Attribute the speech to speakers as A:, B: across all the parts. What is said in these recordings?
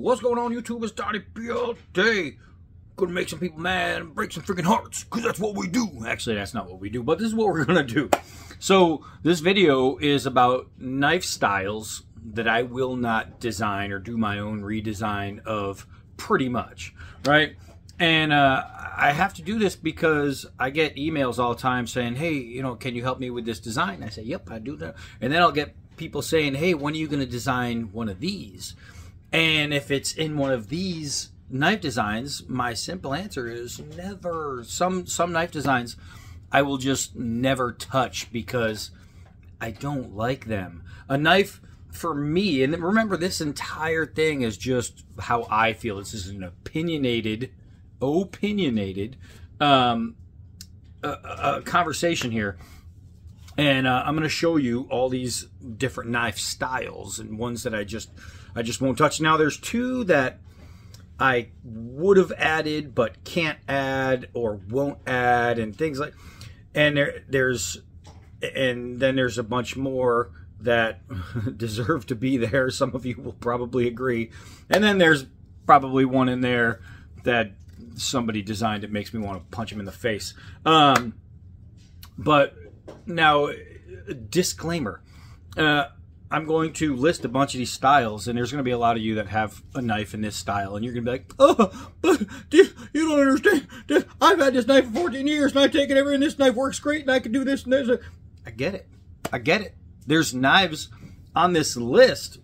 A: what's going on YouTube? It's Donnie Day. Gonna make some people mad and break some freaking hearts, because that's what we do. Actually, that's not what we do, but this is what we're gonna do. So, this video is about knife styles that I will not design or do my own redesign of pretty much, right? And uh, I have to do this because I get emails all the time saying, hey, you know, can you help me with this design? I say, yep, I do that. And then I'll get people saying, hey, when are you going to design one of these? And if it's in one of these knife designs, my simple answer is never. Some some knife designs I will just never touch because I don't like them. A knife for me, and remember this entire thing is just how I feel. This is an opinionated opinionated um, a, conversation here. And uh, I'm going to show you all these different knife styles and ones that I just I just won't touch. Now there's two that I would have added but can't add or won't add and things like and there there's and then there's a bunch more that deserve to be there. Some of you will probably agree. And then there's probably one in there that somebody designed it makes me want to punch him in the face. Um, but now, disclaimer. Uh, I'm going to list a bunch of these styles, and there's going to be a lot of you that have a knife in this style, and you're going to be like, oh, but you, don't understand. I've had this knife for 14 years, and I take it every, and this knife works great, and I can do this and this. I get it. I get it. There's knives on this list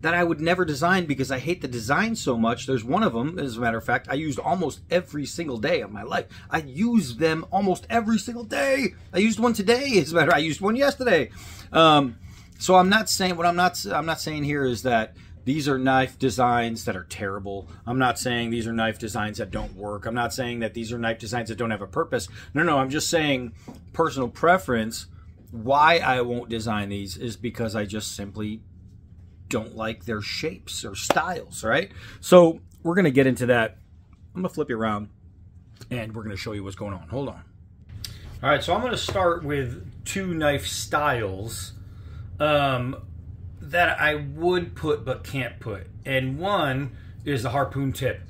A: that I would never design because I hate the design so much. There's one of them, as a matter of fact, I used almost every single day of my life. I use them almost every single day. I used one today, as a matter. I used one yesterday. Um, so I'm not saying what I'm not. I'm not saying here is that these are knife designs that are terrible. I'm not saying these are knife designs that don't work. I'm not saying that these are knife designs that don't have a purpose. No, no. I'm just saying personal preference. Why I won't design these is because I just simply don't like their shapes or styles, right? So we're going to get into that. I'm going to flip you around and we're going to show you what's going on. Hold on. All right, so I'm going to start with two knife styles um, that I would put but can't put. And one is the harpoon tip.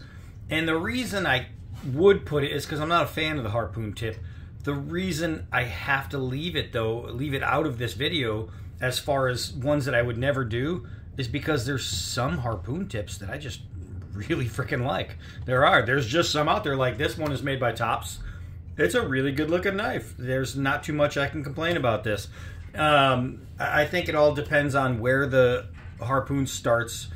A: And the reason I would put it is because I'm not a fan of the harpoon tip. The reason I have to leave it though, leave it out of this video as far as ones that I would never do is because there's some harpoon tips that I just really freaking like. There are. There's just some out there like this one is made by Tops. It's a really good looking knife. There's not too much I can complain about this. Um, I think it all depends on where the harpoon starts,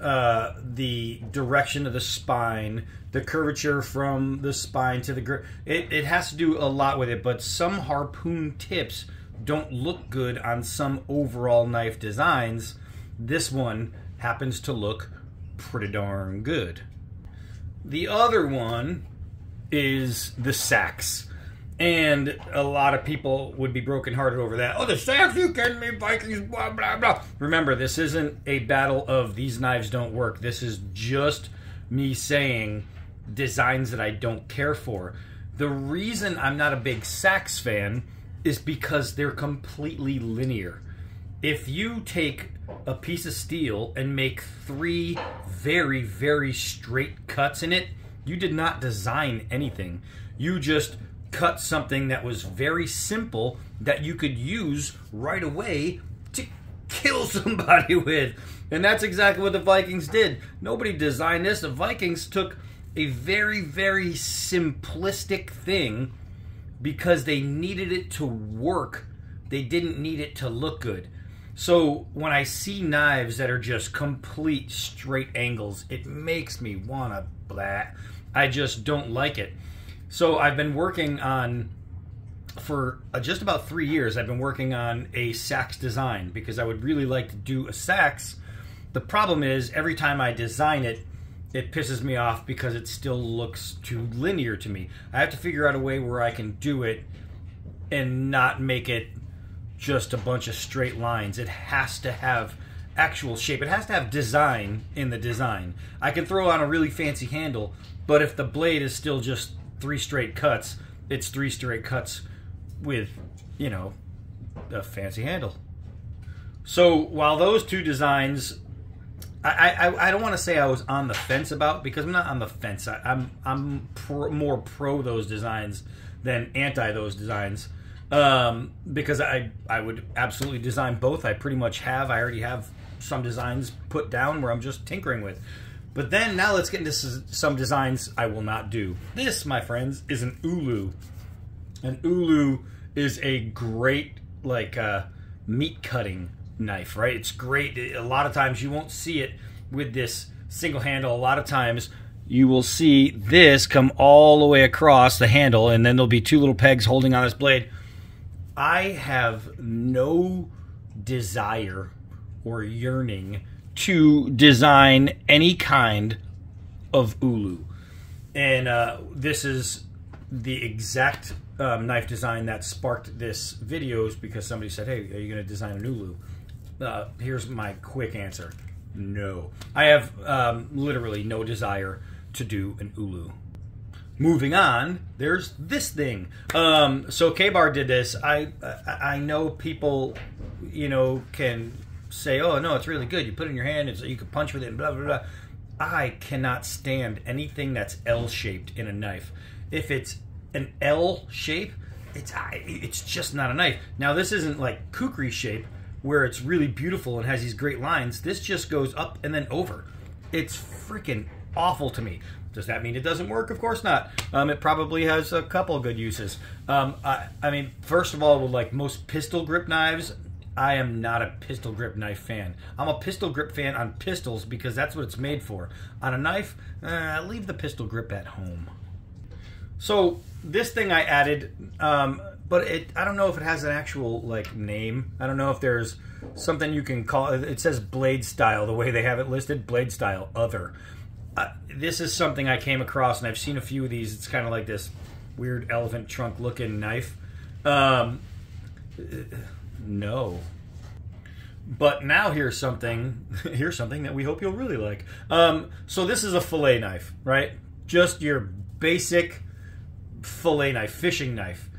A: uh, the direction of the spine, the curvature from the spine to the grip. It, it has to do a lot with it, but some harpoon tips don't look good on some overall knife designs this one happens to look pretty darn good. The other one is the sax. And a lot of people would be brokenhearted over that. Oh, the sax, you kidding me? Vikings, blah, blah, blah. Remember, this isn't a battle of these knives don't work. This is just me saying designs that I don't care for. The reason I'm not a big sax fan is because they're completely linear. If you take a piece of steel and make three very, very straight cuts in it, you did not design anything. You just cut something that was very simple that you could use right away to kill somebody with. And that's exactly what the Vikings did. Nobody designed this. The Vikings took a very, very simplistic thing because they needed it to work. They didn't need it to look good. So when I see knives that are just complete straight angles, it makes me want to blah. I just don't like it. So I've been working on for uh, just about three years. I've been working on a sax design because I would really like to do a sax. The problem is every time I design it, it pisses me off because it still looks too linear to me. I have to figure out a way where I can do it and not make it just a bunch of straight lines. It has to have actual shape. It has to have design in the design. I can throw on a really fancy handle, but if the blade is still just three straight cuts, it's three straight cuts with, you know, a fancy handle. So while those two designs I, I, I don't want to say I was on the fence about because I'm not on the fence. I, am I'm, I'm more pro those designs than anti those designs um, because I I would absolutely design both. I pretty much have. I already have some designs put down where I'm just tinkering with. But then now let's get into some designs I will not do. This, my friends, is an ulu. An ulu is a great like uh, meat cutting knife, right? It's great. A lot of times you won't see it with this single handle. A lot of times you will see this come all the way across the handle and then there'll be two little pegs holding on this blade. I have no desire or yearning to design any kind of ulu. And uh, this is the exact um, knife design that sparked this videos because somebody said, hey, are you going to design an ulu? Uh, here's my quick answer. No. I have um, literally no desire to do an ulu. Moving on, there's this thing. Um, so Ka-Bar did this. I I know people, you know, can say, "Oh no, it's really good." You put it in your hand, and so you can punch with it, and blah blah blah. I cannot stand anything that's L-shaped in a knife. If it's an L shape, it's it's just not a knife. Now this isn't like kukri shape where it's really beautiful and has these great lines. This just goes up and then over. It's freaking awful to me. Does that mean it doesn't work? Of course not. Um, it probably has a couple good uses. Um, I, I, mean, first of all, with like most pistol grip knives, I am not a pistol grip knife fan. I'm a pistol grip fan on pistols because that's what it's made for. On a knife, uh, leave the pistol grip at home. So this thing I added, um, but it I don't know if it has an actual like name. I don't know if there's something you can call it. It says blade style the way they have it listed. Blade style other uh, this is something I came across, and I've seen a few of these. It's kind of like this weird elephant trunk looking knife. Um, no. But now here's something. Here's something that we hope you'll really like. Um, so this is a fillet knife, right? Just your basic fillet knife, fishing knife.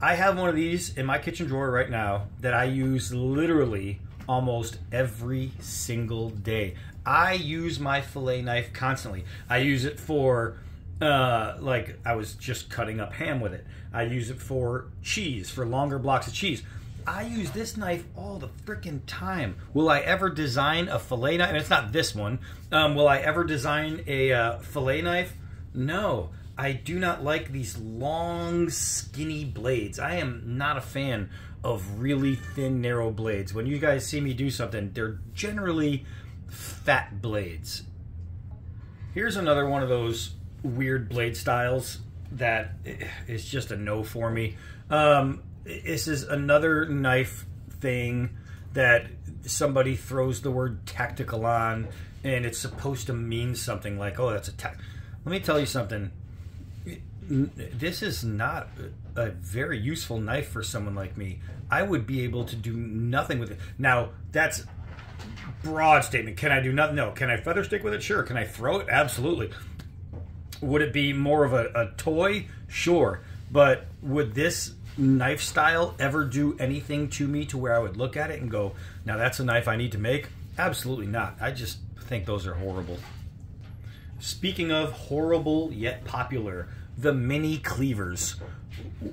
A: I have one of these in my kitchen drawer right now that I use literally almost every single day. I use my fillet knife constantly. I use it for uh, like I was just cutting up ham with it. I use it for cheese, for longer blocks of cheese. I use this knife all the freaking time. Will I ever design a fillet knife? And it's not this one. Um, will I ever design a uh, fillet knife? No. I do not like these long, skinny blades. I am not a fan of really thin, narrow blades. When you guys see me do something, they're generally fat blades. Here's another one of those weird blade styles that is just a no for me. Um, this is another knife thing that somebody throws the word tactical on and it's supposed to mean something like, oh, that's a tech. Let me tell you something. This is not a very useful knife for someone like me. I would be able to do nothing with it. Now, that's broad statement. Can I do nothing? No. Can I feather stick with it? Sure. Can I throw it? Absolutely. Would it be more of a, a toy? Sure. But would this knife style ever do anything to me to where I would look at it and go, now that's a knife I need to make? Absolutely not. I just think those are horrible. Speaking of horrible yet popular, the mini cleavers.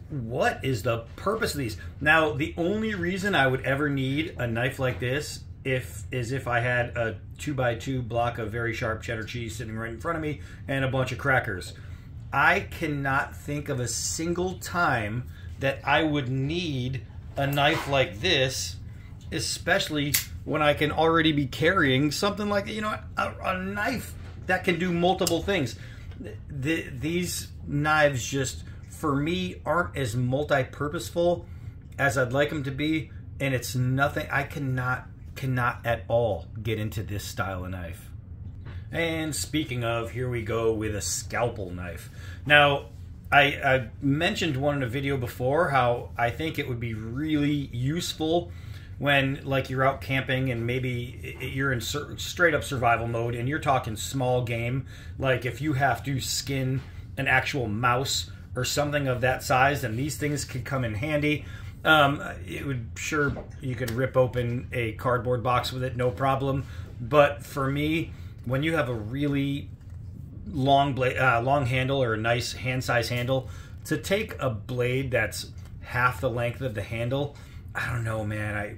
A: What is the purpose of these? Now, the only reason I would ever need a knife like this if is if I had a two by two block of very sharp cheddar cheese sitting right in front of me and a bunch of crackers. I cannot think of a single time that I would need a knife like this, especially when I can already be carrying something like you know a, a knife that can do multiple things. The, these knives just for me aren't as multi-purposeful as I'd like them to be, and it's nothing. I cannot cannot at all get into this style of knife. And speaking of, here we go with a scalpel knife. Now, I, I, mentioned one in a video before how I think it would be really useful when like you're out camping and maybe you're in straight up survival mode and you're talking small game like if you have to skin an actual mouse or something of that size then these things could come in handy um, it would sure you could rip open a cardboard box with it, no problem. But for me, when you have a really long blade, uh, long handle or a nice hand size handle, to take a blade that's half the length of the handle, I don't know, man. I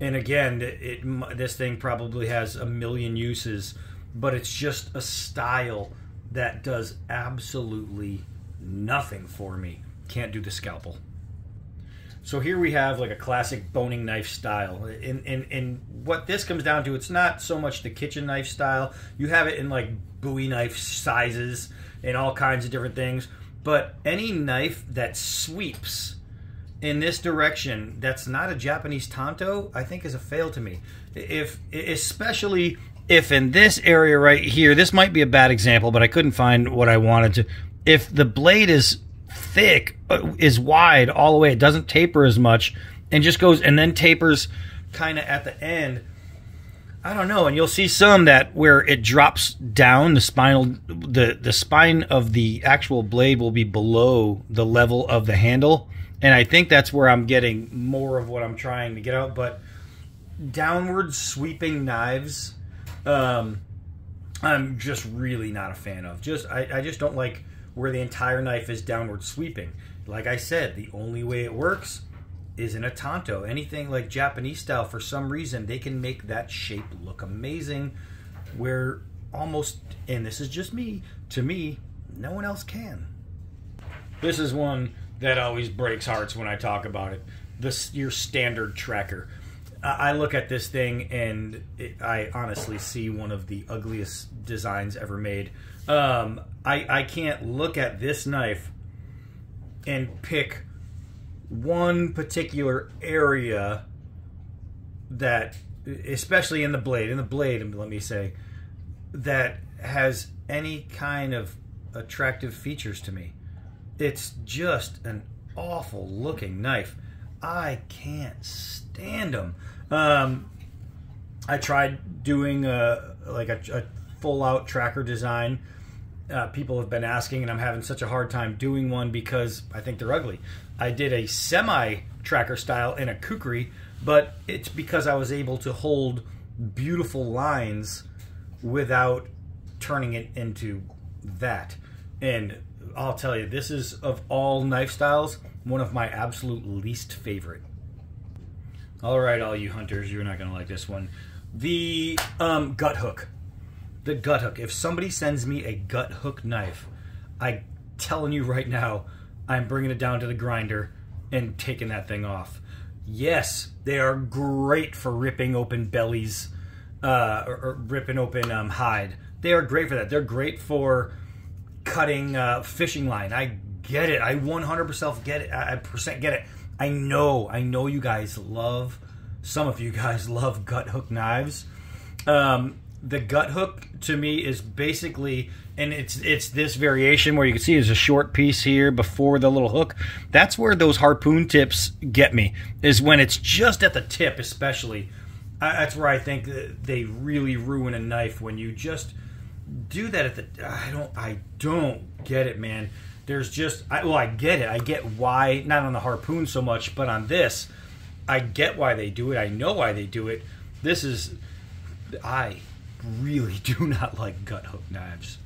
A: and again, it, it this thing probably has a million uses, but it's just a style that does absolutely nothing for me. Can't do the scalpel. So here we have like a classic boning knife style. And, and, and what this comes down to, it's not so much the kitchen knife style. You have it in like Bowie knife sizes and all kinds of different things. But any knife that sweeps in this direction that's not a Japanese tanto, I think is a fail to me. If especially if in this area right here, this might be a bad example, but I couldn't find what I wanted to. If the blade is thick, uh, is wide all the way. It doesn't taper as much and just goes and then tapers kind of at the end. I don't know, and you'll see some that where it drops down the spinal the the spine of the actual blade will be below the level of the handle, and I think that's where I'm getting more of what I'm trying to get out. But downward sweeping knives, um, I'm just really not a fan of. Just I, I just don't like where the entire knife is downward sweeping. Like I said, the only way it works is in a tanto. Anything like Japanese style, for some reason, they can make that shape look amazing. Where almost, and this is just me, to me, no one else can. This is one that always breaks hearts when I talk about it. This your standard tracker. I look at this thing and it, I honestly see one of the ugliest designs ever made. Um, I, I can't look at this knife and pick one particular area that, especially in the blade, in the blade, let me say, that has any kind of attractive features to me. It's just an awful looking knife. I can't stand them. Um, I tried doing a like a, a full out tracker design uh, people have been asking, and I'm having such a hard time doing one because I think they're ugly. I did a semi tracker style in a kukri, but it's because I was able to hold beautiful lines without turning it into that. And I'll tell you, this is of all knife styles, one of my absolute least favorite. All right, all you hunters, you're not to like this one. The um, gut hook the gut hook. If somebody sends me a gut hook knife, I telling you right now, I'm bringing it down to the grinder and taking that thing off. Yes, they are great for ripping open bellies, uh, or, or, ripping open um, hide. They are great for that. They're great for cutting uh, fishing line. I get it. I 100% get it. I percent get it. I know. I know you guys love. Some of you guys love gut hook knives. Um, the gut hook to me is basically and it's it's this variation where you can see there's a short piece here before the little hook. That's where those harpoon tips get me is when it's just at the tip especially. That's where i think they really ruin a knife when you just do that at the i don't i don't get it man. There's just I, well i get it. I get why not on the harpoon so much but on this i get why they do it. I know why they do it. This is i really do not like gut hook knives.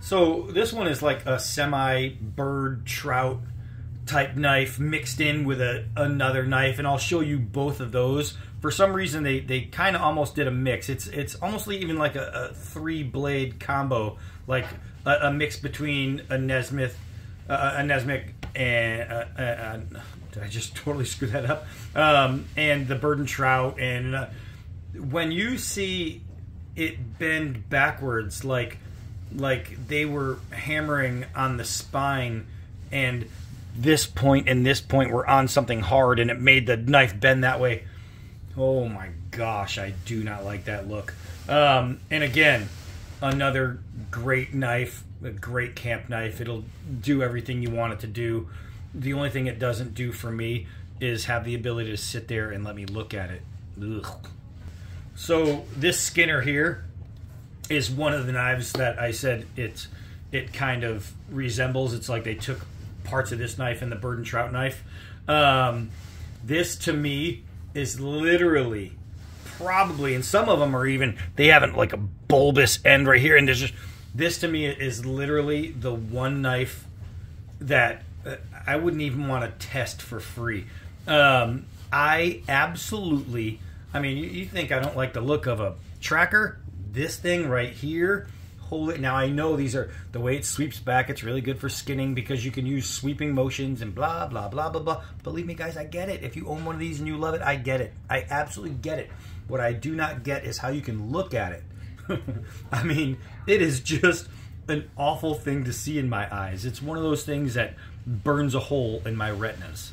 A: So this one is like a semi bird trout type knife mixed in with a another knife, and I'll show you both of those. For some reason, they they kind of almost did a mix. It's it's almost even like a, a three blade combo, like a, a, mix between a Nesmith, uh, a Nesmith, and uh, uh, did I just totally screw that up? Um, and the bird and trout and uh, when you see it bend backwards like like they were hammering on the spine and this point and this point were on something hard and it made the knife bend that way. Oh my gosh i do not like that look. Um, and again another great knife a great camp knife. It'll do everything you want it to do. The only thing it doesn't do for me is have the ability to sit there and let me look at it. Ugh. So this Skinner here is one of the knives that I said it it kind of resembles. It's like they took parts of this knife and the bird and trout knife. Um, this to me is literally probably, and some of them are even they haven't like a bulbous end right here, and there's just this to me is literally the one knife that uh, I wouldn't even want to test for free. Um, I absolutely, I mean, you, you think I don't like the look of a tracker? This thing right here hold it. Now I know these are the way it sweeps back. It's really good for skinning because you can use sweeping motions and blah blah blah blah blah. Believe me, guys, I get it. If you own one of these and you love it, I get it. I absolutely get it. What I do not get is how you can look at it. I mean, it is just an awful thing to see in my eyes. It's one of those things that burns a hole in my retinas.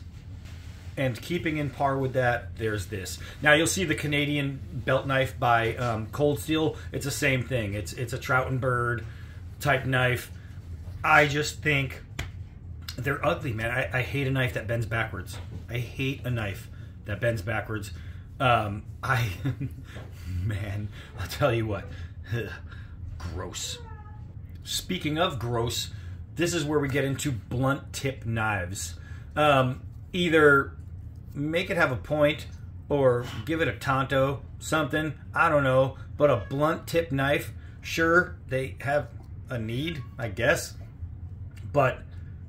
A: And keeping in par with that, there's this. Now you'll see the Canadian belt knife by um, Cold Steel. It's the same thing. It's it's a trout and bird type knife. I just think they're ugly, man. I, I hate a knife that bends backwards. I hate a knife that bends backwards. Um, I, man, I'll tell you what, gross. Speaking of gross, this is where we get into blunt tip knives. Um, either make it have a point or give it a tanto, something. I don't know. But a blunt tip knife, sure, they have a need, I guess. But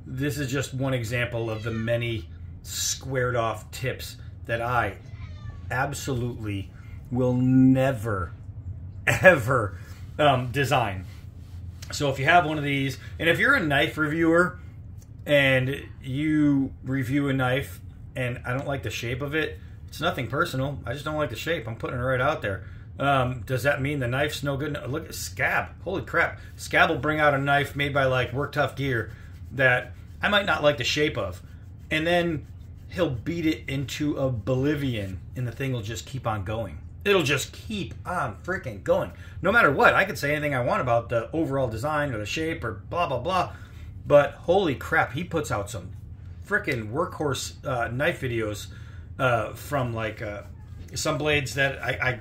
A: this is just one example of the many squared off tips that I absolutely will never, ever um, design. So if you have one of these, and if you're a knife reviewer and you review a knife and I don't like the shape of it. It's nothing personal. I just don't like the shape. I'm putting it right out there. Um, does that mean the knife's no good? Look at Scab. Holy crap. Scab will bring out a knife made by like Work Tuff Gear that I might not like the shape of. And then he'll beat it into oblivion and the thing will just keep on going. It'll just keep on freaking going. No matter what, I could say anything I want about the overall design or the shape or blah, blah, blah. But holy crap, he puts out some freaking workhorse uh, knife videos uh, from like uh, some blades that I, I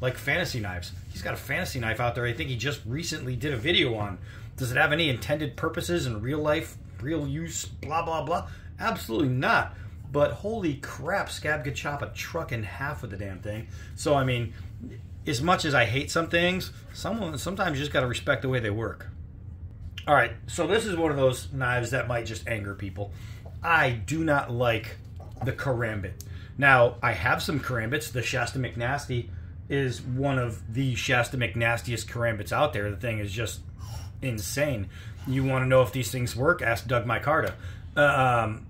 A: like fantasy knives. He's got a fantasy knife out there. I think he just recently did a video on. Does it have any intended purposes in real life, real use? Blah blah blah. Absolutely not. But holy crap, Scab could chop a truck in half with the damn thing. So I mean, as much as I hate some things, someone sometimes you just got to respect the way they work. All right, so this is one of those knives that might just anger people. I do not like the karambit. Now, I have some karambits. The Shasta McNasty is one of the Shasta McNastiest karambits out there. The thing is just insane. You want to know if these things work? Ask Doug Micarta. Um,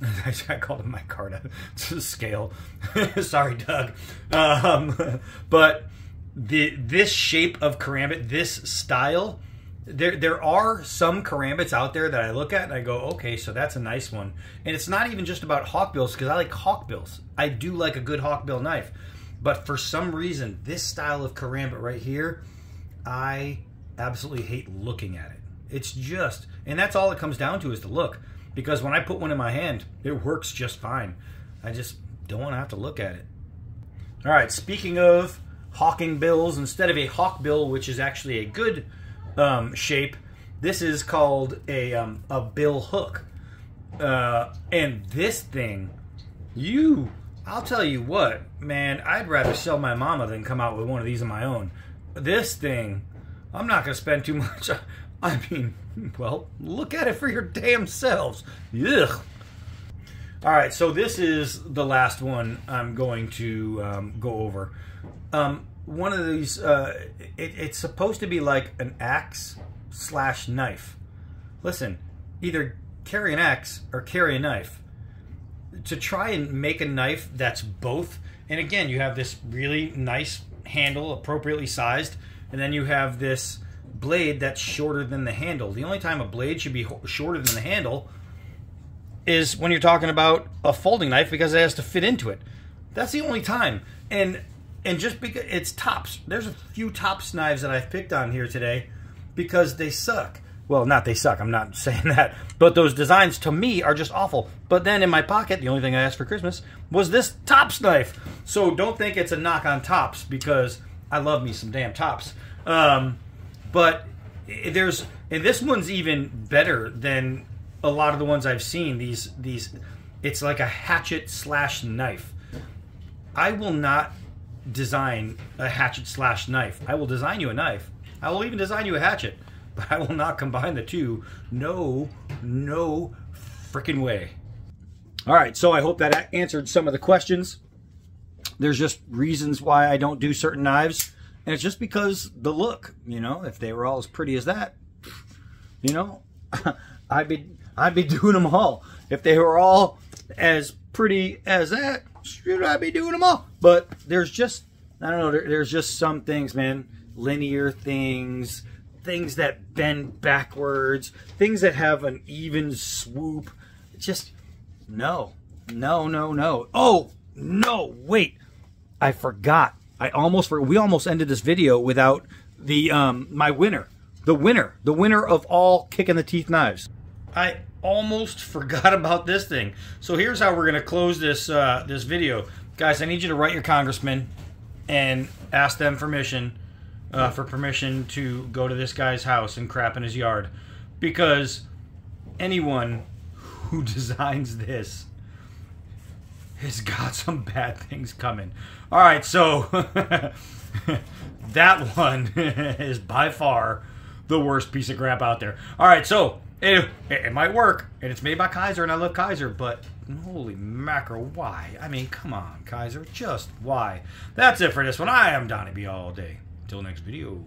A: I called him Micarta. It's a scale. Sorry, Doug. Um, but the this shape of karambit, this style, there there are some karambits out there that I look at and I go, okay, so that's a nice one. And it's not even just about hawkbills because I like hawkbills. I do like a good hawkbill knife, but for some reason, this style of karambit right here, I absolutely hate looking at it. It's just, and that's all it comes down to is the look. Because when I put one in my hand, it works just fine. I just don't want to have to look at it. All right, speaking of hawking bills, instead of a hawk bill, which is actually a good um, shape. This is called a um, a bill hook, uh, and this thing, you, I'll tell you what, man, I'd rather sell my mama than come out with one of these of my own. This thing, I'm not gonna spend too much. I mean, well, look at it for your damn selves. Ugh. All right, so this is the last one I'm going to um, go over. Um, one of these. Uh, it, it's supposed to be like an axe slash knife. Listen, either carry an axe or carry a knife. To try and make a knife that's both, and again, you have this really nice handle, appropriately sized, and then you have this blade that's shorter than the handle. The only time a blade should be shorter than the handle is when you're talking about a folding knife because it has to fit into it. That's the only time. And and just because it's tops, there's a few tops knives that I've picked on here today because they suck. Well, not they suck. I'm not saying that, but those designs to me are just awful. But then in my pocket, the only thing I asked for Christmas was this tops knife. So don't think it's a knock on tops because I love me some damn tops. Um, but there's and this one's even better than a lot of the ones I've seen. These these, it's like a hatchet slash knife. I will not design a hatchet slash knife. I will design you a knife. I will even design you a hatchet, but I will not combine the two. No, no freaking way. All right, so I hope that answered some of the questions. There's just reasons why I don't do certain knives, and it's just because the look. You know, if they were all as pretty as that, you know, I'd be I'd be doing them all. If they were all as pretty as that, should I be doing them all? But there's just I don't know. There, there's just some things, man. Linear things, things that bend backwards, things that have an even swoop. Just no, no, no, no. Oh no! Wait, I forgot. I almost for we almost ended this video without the um my winner, the winner, the winner of all kick in the teeth knives. I almost forgot about this thing. So here's how we're gonna close this uh, this video, guys. I need you to write your congressman and ask them permission uh, for permission to go to this guy's house and crap in his yard, because anyone who designs this has got some bad things coming. All right, so that one is by far the worst piece of crap out there. All right, so it, it, might work, and it's made by Kizer, and I love Kizer, but holy mackerel, why? I mean, come on, Kizer, just why? That's it for this one. I am Donnie B all day. Until next video.